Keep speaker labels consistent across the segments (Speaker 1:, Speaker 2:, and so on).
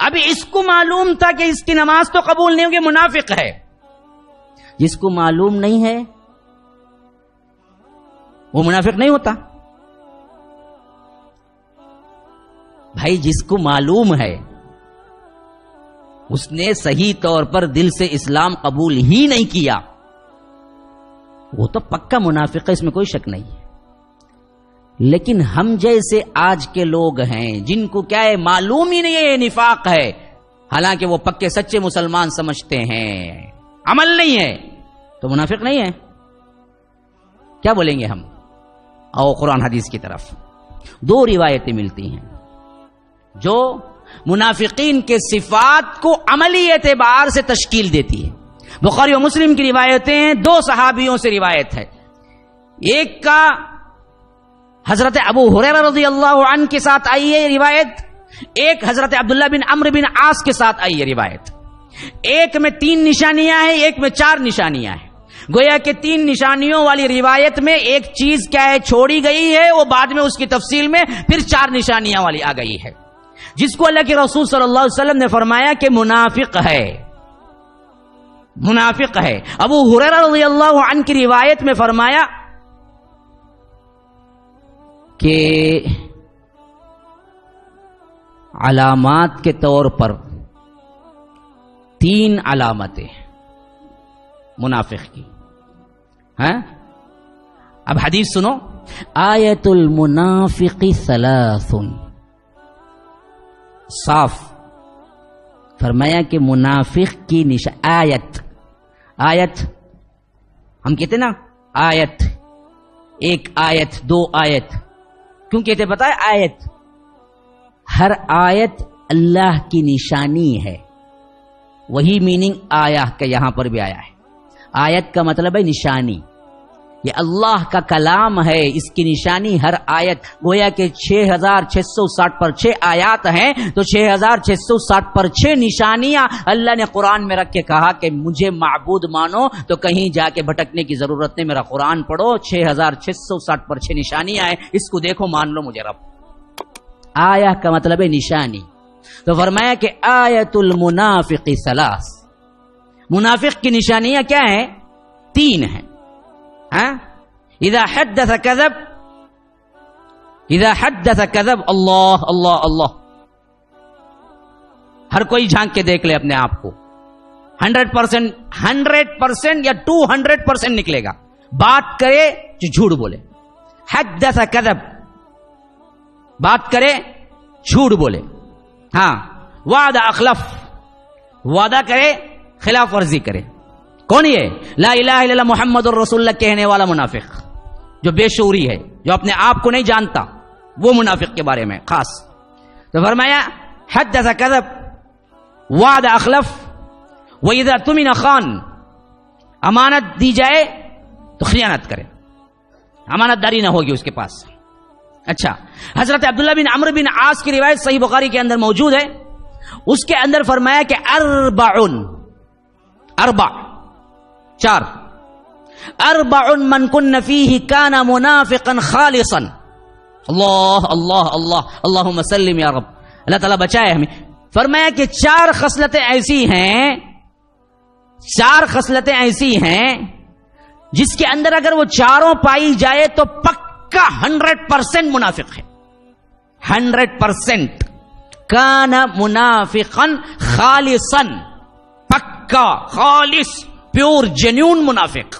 Speaker 1: अभी इसको मालूम था कि इसकी नमाज़ तो कबूल नहीं होगी, मुनाफिक है। जिसको मालूम नहीं है, वो मुनाफिक नहीं होता। भाई, जिसको मालूम है, उसने सही तौर पर दिल से इस्लाम कबूल ही नहीं किया। वो तो पक्का मुनाफिक है, इसमें कोई शक नहीं है। लेकिन हम जैसे आज के लोग हैं, जिनको क्या है, मालूम ही नहीं है निफाक है। हालाँकि वो पक्के सच्चे मुसलमान समझते हैं। अमल नहीं है तो मुनाफिक नहीं है। क्या बोलेंगे हम? आओ कुरान हदीस की तरफ़। दो रिवायतें मिलती हैं। जो मुनाफिकीन के सिफात को अमली एतबार से तश्कील देती है। बुखारी और मुस्लिम की रिवायतें दो सहाबियों से रिवायत है। एक का हज़रत अबू हुरैरा रज़ी अल्लाह के साथ आई है रिवायत। एक हज़रत अब्दुल्ला बिन अम्र बिन आस के साथ आई है रिवायत। एक में तीन निशानियाँ हैं, एक में चार निशानियाँ हैं। गोया के तीन निशानियों वाली रिवायत में एक चीज़ क्या है, छोड़ी गई है, वो बाद में उसकी तफसील में फिर चार निशानियाँ वाली आ गई है। जिसको अल्लाह के रसूल सल्लल्लाहु अलैहि वसल्लम ने फरमाया कि मुनाफिक है। मुनाफिक है। अबू हुरैरा अल्लाह की रिवायत में फरमाया कि अलामात के तौर पर तीन अलामतें मुनाफिक की। हैं? अब हदीस सुनो। आयतुल मुनाफिकी सलासुन। साफ़ फरमाया कि मुनाफिक की निशा, आयत। आयत? हम कहते ना आयत। एक आयत, दो आयत। क्यों कहते है? आयत। हर आयत अल्लाह की निशानी है। वही मीनिंग आया का यहाँ पर भी आया है। आयत का मतलब है निशानी। ये अल्लाह का कलाम है, इसकी निशानी हर आयत, गोया के 6660 पर छह आयात हैं तो 6660 पर छह निशानियाँ अल्लाह ने कुरान में रख के कहा कि मुझे मबूद मानो तो कहीं जाके भटकने की ज़रूरत नहीं, मेरा कुरान पढ़ो 6660 पर छह निशानियाँ हैं, इसको देखो, मान लो मुझे रब। आया का मतलब है निशानी। तो फरमाया कि आयतुल मुनाफिक सलास। मुनाफिक की निशानियाँ क्या है? तीन है। इदा हद कदब इदा हद कदब अल्लाह अल्लाह अल्लाह हर कोई झाँक के देख ले अपने आप को। हंड्रेड परसेंट हंड्रेड परसेंट या टू हंड्रेड परसेंट निकलेगा। बात करे जो झूठ बोले। हद दसा कदब। बात करे, झूठ बोले। हाँ वादा अखलफ। वादा करे, खिलाफ वर्जी करे। कौन ये? ला इला मोहम्मद और रसुल्ला कहने वाला मुनाफिक, जो बेशूरी है, जो अपने आप को नहीं जानता, वो मुनाफिक के बारे में, खास। तो फरमाया हद कदब, वाद अखलफ वहीदा तुमिन खान, अमानत दी जाए तो खियानत करे। अमानतदारी ना होगी उसके पास। अच्छा हज़रत अब्दुल्ला बिन अमर बिन आस की रिवायत सही बुखारी के अंदर मौजूद है। उसके अंदर फरमाया कि अरबाउन, अरबा चार। अरबाउन मन कुन नफी काना मुनाफिकन खालिसन। अल्लाह अल्लाह अल्लाह अल्लाह मसलिम या अल्लाह ताला बचाए हमें। फरमाया कि चार खसलतें ऐसी हैं, चार खसलतें ऐसी हैं, जिसके अंदर अगर वो चारों पाई जाए तो पक्का हंड्रेड परसेंट मुनाफिक है। Hundred percent. काना मुनाफिकन खालिसन। पक्का, खालिस। प्योर जेन्यून मुनाफिक।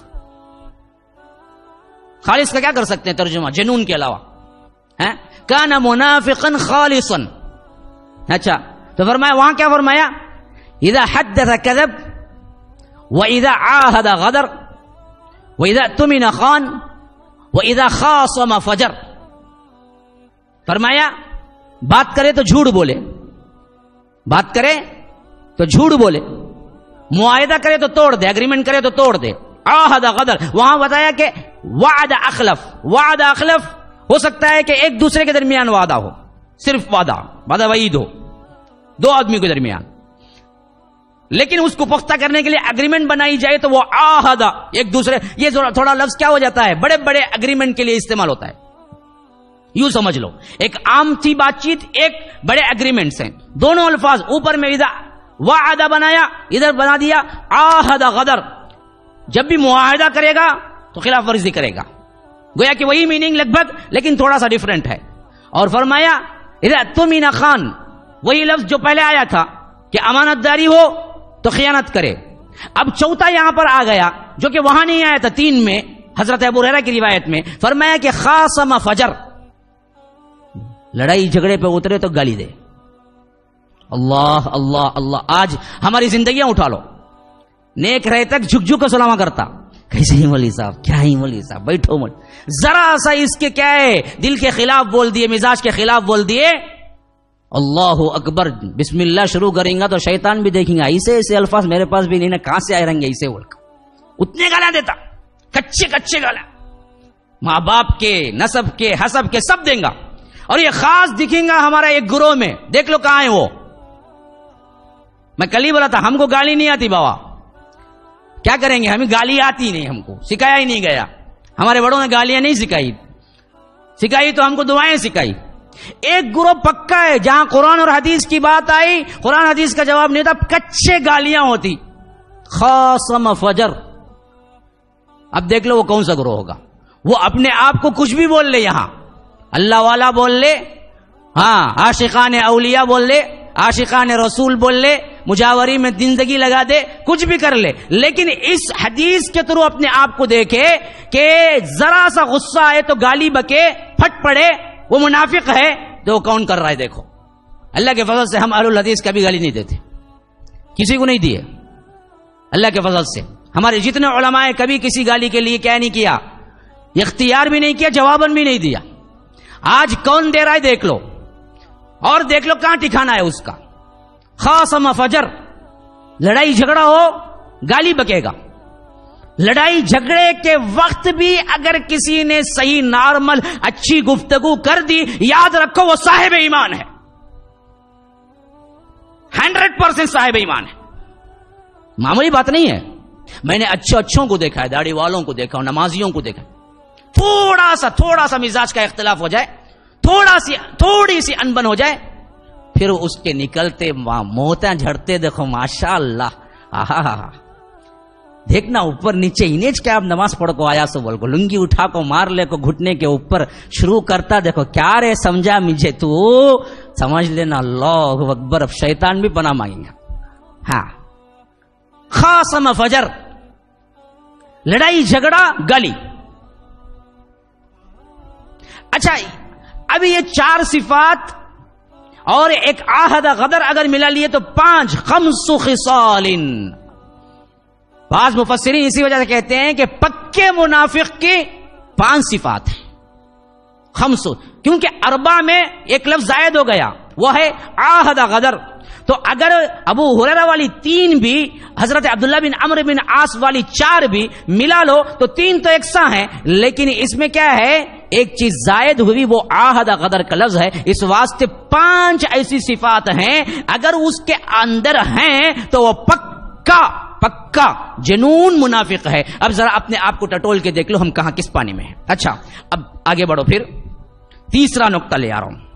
Speaker 1: खालिस का क्या कर सकते हैं तर्जुमा? जेनून के अलावा। है? काना मुनाफिकन खालिसन। अच्छा तो फरमाया, वहाँ क्या फरमाया? इदा हद कदब व इदा आहद गदर, व इदा तुमिन खान, व इदा खासम फजर। फरमाया, बात करे तो झूठ बोले। बात करे तो झूठ बोले। मुआदा करे तो तोड़ दे एग्रीमेंट करे तो तोड़ दे। आहदा गदर। वहाँ बताया कि वादा अखलफ वादा अखलफ, हो सकता है कि एक दूसरे के दरमियान वादा हो, सिर्फ़ वादा वादा वईद हो, दो आदमी के दरमियान। लेकिन उसको पुख्ता करने के लिए अग्रीमेंट बनाई जाए तो वो आहदा, एक दूसरे, ये थोड़ा लफ्ज क्या हो जाता है? बड़े बड़े अग्रीमेंट के लिए इस्तेमाल होता है। यू समझ लो। एक आम थी बातचीत, एक बड़े एग्रीमेंट्स हैं। दोनों अल्फाज, ऊपर में इधर वादा बनाया, इधर बना दिया, आहदा गदर। जब भी मुआहदा करेगा तो खिलाफ वर्जी करेगा। गोया कि वही मीनिंग लगभग, लेकिन थोड़ा सा डिफरेंट है। और फरमाया, इधर तुमीना खान, वही लफ्ज जो पहले आया था, कि अमानतदारी हो तो खयानत करे। अब चौथा यहाँ पर आ गया, जो कि वहाँ नहीं आया था, तीन में, हज़रत अबू रहरा की रिवायत में। फरमाया कि खासम फजर। लड़ाई झगड़े पे उतरे तो गाली दे। अल्लाह अल्लाह अल्लाह। आज हमारी जिंदगियाँ उठा लो। नेक रहे तक झुक झुक सलामा करता। कैसे ही मौली साहब, क्या ही मौली साहब, बैठो मत। जरा सा इसके क्या है? दिल के खिलाफ बोल दिए, मिजाज के खिलाफ बोल दिए। अल्लाह अकबर, बिस्मिल्लाह शुरू करेंगे तो शैतान भी देखेंगे। ऐसे ऐसे अल्फाज मेरे पास भी नहीं ना, कहाँ से आए रहेंगे ऐसे बोल उतने गाला देता। कच्चे कच्चे गाला माँ बाप के, नसब के, हसब के सब देंगे। और ये खास दिखेगा हमारा एक गुरो में। देख लो कहाँ है वो। मैं कल ही बोला था, हमको गाली नहीं आती बाबा। क्या करेंगे, हमें गाली आती नहीं हमको, सिखाया ही नहीं गया। हमारे बड़ों ने गालियाँ नहीं सिखाई। सिखाई तो हमको दुआएँ सिखाई। एक ग्रुप पक्का है, जहाँ कुरान और हदीस की बात आई, कुरान हदीस का जवाब नहीं था, कच्चे गालियाँ होती। खासम फजर। अब देख लो वो कौन सा ग्रोह होगा। वो अपने आप को कुछ भी बोल ले यहाँ। अल्लाह वाला बोल ले हाँ आशिका ने अलिया बोल ले आशिकान रसूल बोल ले मुजावरी में ज़िंदगी लगा दे, कुछ भी कर ले। लेकिन इस हदीस के थ्रू अपने आप को देखे कि जरा सा गुस्सा आए तो गाली बके, फट पड़े, वो मुनाफिक है तो कौन कर रहा है देखो। अल्लाह के फजल से हम अरुल हदीस कभी गाली नहीं देते। किसी को नहीं दिए। अल्लाह के फजल से। हमारे जितने उलमाए कभी किसी गाली के लिए क्या नहीं किया। इख्तियार भी नहीं किया, जवाबन भी नहीं दिया। आज कौन दे रहा है देख लो। और देख लो कहाँ ठिकाना है उसका। खासम फजर। लड़ाई झगड़ा हो, गाली बकेगा। लड़ाई झगड़े के वक्त भी अगर किसी ने सही नॉर्मल, अच्छी गुफ्तगु कर दी, याद रखो वो साहेब ईमान है। हंड्रेड परसेंट साहेब ईमान है। मामूली बात नहीं है। मैंने अच्छे अच्छों को देखा है दाढ़ी वालों को देखा नमाजियों को देखा थोड़ा सा थोड़ा सा मिजाज का इख्तलाफ हो जाए, थोड़ा सी, थोड़ी सी अनबन हो जाए फिर उसके निकलते मोहता झड़ते देखो माशा अल्लाह देखना, ऊपर नीचे इनेज क्या आप नमाज़ पढ़ को आया सो बोल को लुंगी उठा को मार ले को घुटने के ऊपर शुरू करता देखो, क्या रे, समझा मुझे तू? समझ लेना, अल्लाह अकबर शैतान भी बना मांगेंगे। हाँ। खासम फजर। लड़ाई, झगड़ा, गली। अच्छा अभी ये चार सिफात और एक आहद गदर अगर मिला लिए तो पाँच खमसु खिसालिन। बाज मुफसरी इसी वजह से कहते हैं कि पक्के मुनाफिक की पाँच सिफात है। खमसु, क्योंकि अरबा में एक लफ्ज जायद हो गया, वह है आहद गदर। तो अगर अबू हुररा वाली तीन भी, हज़रत अब्दुल्ला बिन अमर बिन आस वाली चार भी मिला लो तो तीन तो एक सा है, लेकिन इसमें क्या है? एक चीज़ जायद हुई, वो आहद गदर का लफ्ज है। इस वास्ते पाँच ऐसी सिफात हैं। अगर उसके अंदर हैं तो वो पक्का पक्का, जनून मुनाफिक है। अब जरा अपने आप को टटोल के देख लो, हम कहा, किस पानी में हैं। अच्छा अब आगे बढ़ो फिर। तीसरा नुकता ले आ रहा हूँ।